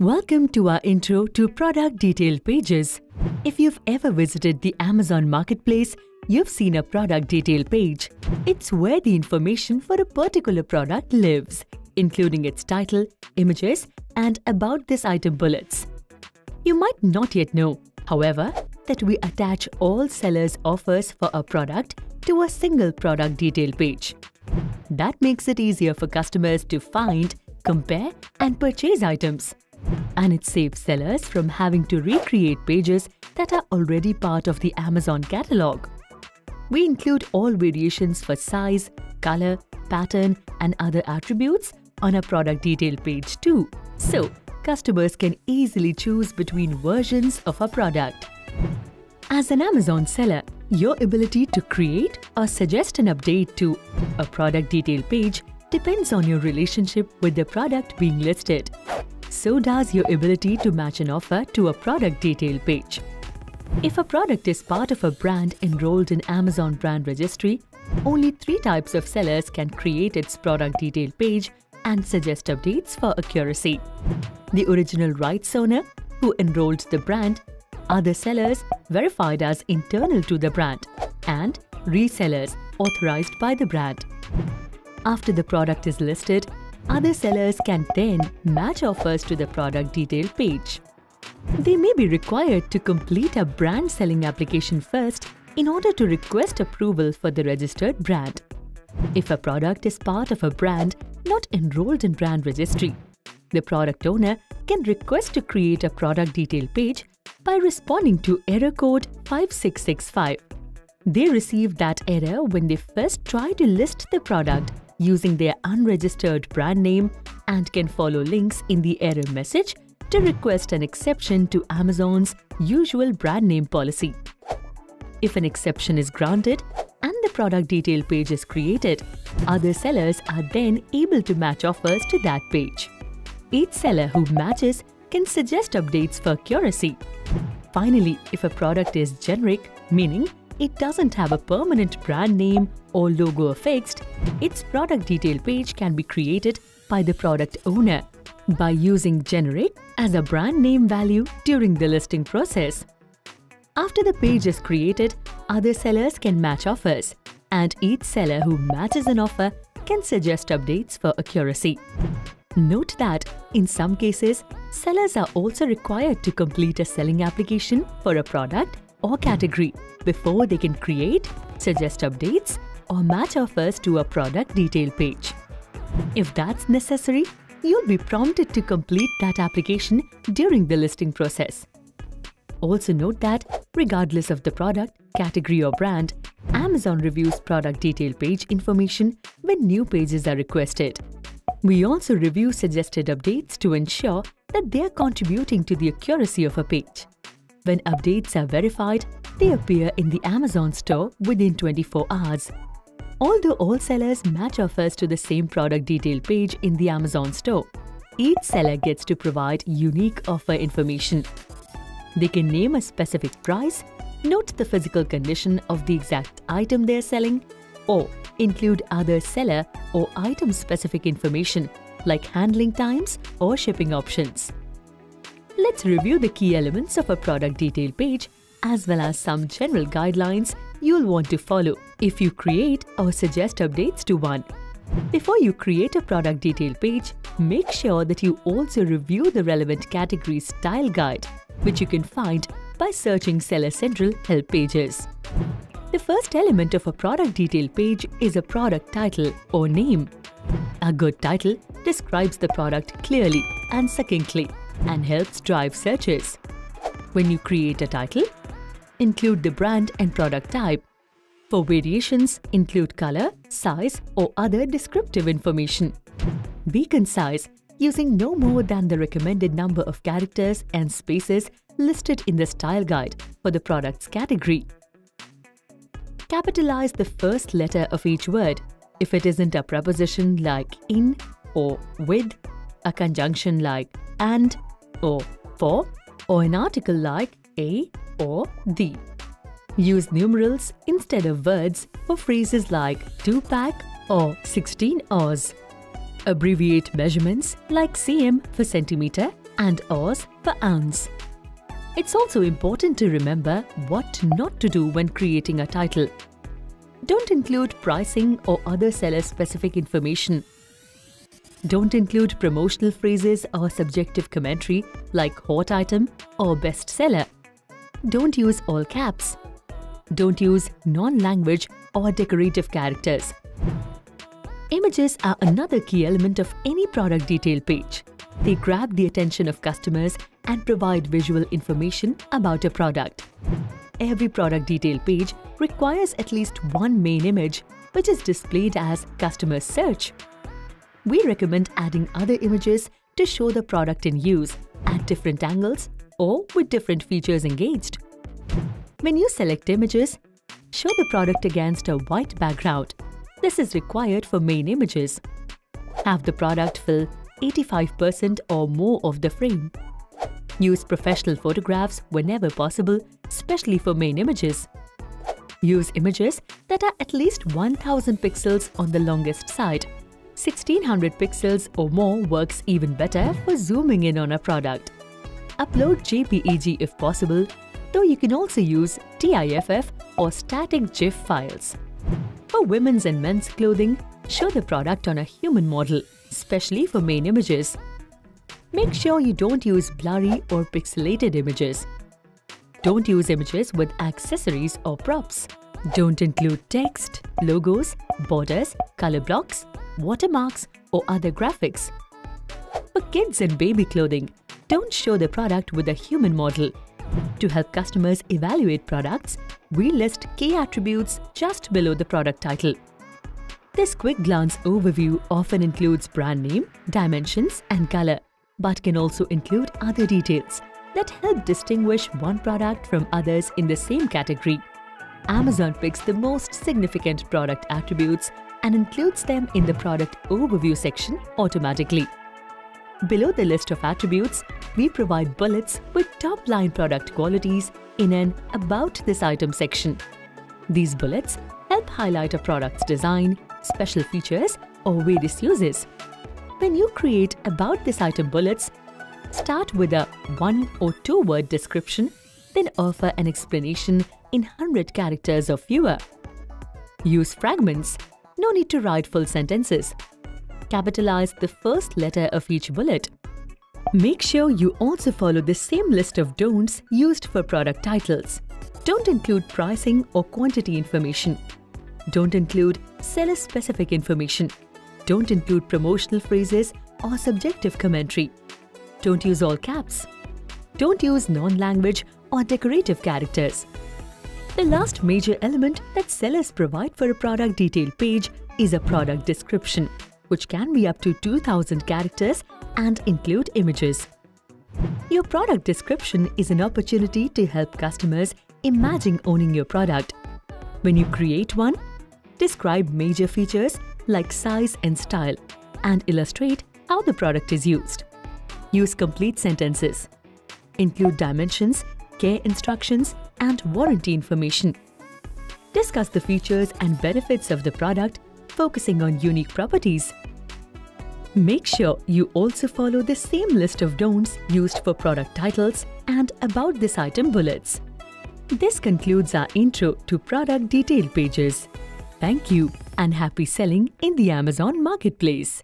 Welcome to our intro to product detail pages. If you've ever visited the Amazon Marketplace, you've seen a product detail page. It's where the information for a particular product lives, including its title, images, and about this item bullets. You might not yet know, however, that we attach all sellers' offers for a product to a single product detail page. That makes it easier for customers to find, compare, and purchase items. And it saves sellers from having to recreate pages that are already part of the Amazon catalog. We include all variations for size, color, pattern, and other attributes on a product detail page too. So, customers can easily choose between versions of a product. As an Amazon seller, your ability to create or suggest an update to a product detail page depends on your relationship with the product being listed. So does your ability to match an offer to a product detail page. If a product is part of a brand enrolled in Amazon Brand Registry, only three types of sellers can create its product detail page and suggest updates for accuracy. The original rights owner, who enrolled the brand, other sellers verified as internal to the brand, and resellers authorized by the brand. After the product is listed, other sellers can then match offers to the product detail page. They may be required to complete a brand selling application first in order to request approval for the registered brand. If a product is part of a brand not enrolled in brand registry, the product owner can request to create a product detail page by responding to error code 5665. They receive that error when they first try to list the product using their unregistered brand name and can follow links in the error message to request an exception to Amazon's usual brand name policy. If an exception is granted and the product detail page is created, other sellers are then able to match offers to that page. Each seller who matches can suggest updates for accuracy. Finally, if a product is generic, meaning it doesn't have a permanent brand name or logo affixed, its product detail page can be created by the product owner by using generic as a brand name value during the listing process. After the page is created, other sellers can match offers, and each seller who matches an offer can suggest updates for accuracy. Note that, in some cases, sellers are also required to complete a selling application for a product or category before they can create, suggest updates, or match offers to a product detail page. If that's necessary, you'll be prompted to complete that application during the listing process. Also note that, regardless of the product, category or brand, Amazon reviews product detail page information when new pages are requested. We also review suggested updates to ensure that they are contributing to the accuracy of a page. When updates are verified, they appear in the Amazon store within 24 hours. Although all sellers match offers to the same product detail page in the Amazon store, each seller gets to provide unique offer information. They can name a specific price, note the physical condition of the exact item they're selling, or include other seller or item-specific information like handling times or shipping options. Let's review the key elements of a product detail page as well as some general guidelines you'll want to follow if you create or suggest updates to one. Before you create a product detail page, make sure that you also review the relevant category style guide, which you can find by searching Seller Central help pages. The first element of a product detail page is a product title or name. A good title describes the product clearly and succinctly and helps drive searches. When you create a title, include the brand and product type. For variations, include color, size, or other descriptive information. Be concise, using no more than the recommended number of characters and spaces listed in the style guide for the product's category. Capitalize the first letter of each word if it isn't a preposition like in or with, a conjunction like and or for, or an article like a or the. Use numerals instead of words for phrases like 2-pack or 16 oz. Abbreviate measurements like cm for centimeter and Oz for ounce. It's also important to remember what not to do when creating a title. Don't include pricing or other seller-specific information. Don't include promotional phrases or subjective commentary like hot item or bestseller. Don't use all caps. Don't use non-language or decorative characters. Images are another key element of any product detail page. They grab the attention of customers and provide visual information about a product. Every product detail page requires at least one main image which is displayed as customer search. We recommend adding other images to show the product in use at different angles or with different features engaged. When you select images, show the product against a white background. This is required for main images. Have the product fill 85% or more of the frame. Use professional photographs whenever possible, especially for main images. Use images that are at least 1000 pixels on the longest side. 1600 pixels or more works even better for zooming in on a product. Upload JPEG if possible, though you can also use TIFF or static GIF files. For women's and men's clothing, show the product on a human model, especially for main images. Make sure you don't use blurry or pixelated images. Don't use images with accessories or props. Don't include text, logos, borders, color blocks, watermarks or other graphics. For kids and baby clothing, don't show the product with a human model. To help customers evaluate products, we list key attributes just below the product title. This quick glance overview often includes brand name, dimensions and color, but can also include other details that help distinguish one product from others in the same category. Amazon picks the most significant product attributes and includes them in the product overview section automatically. Below the list of attributes, we provide bullets with top-line product qualities in an About this item section. These bullets help highlight a product's design, special features or various uses. When you create About this item bullets, start with a one or two word description, then offer an explanation in 100 characters or fewer. Use fragments, no need to write full sentences. Capitalize the first letter of each bullet. Make sure you also follow the same list of don'ts used for product titles. Don't include pricing or quantity information. Don't include seller-specific information. Don't include promotional phrases or subjective commentary. Don't use all caps. Don't use non-language or decorative characters. The last major element that sellers provide for a product detail page is a product description, which can be up to 2000 characters and include images. Your product description is an opportunity to help customers imagine owning your product. When you create one, describe major features like size and style and illustrate how the product is used. Use complete sentences. Include dimensions, care instructions, and warranty information. Discuss the features and benefits of the product, focusing on unique properties. Make sure you also follow the same list of don'ts used for product titles and about this item bullets. This concludes our intro to product detail pages. Thank you and happy selling in the Amazon Marketplace.